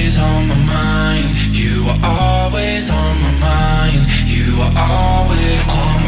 always on my mind. You are always on my mind. You are always on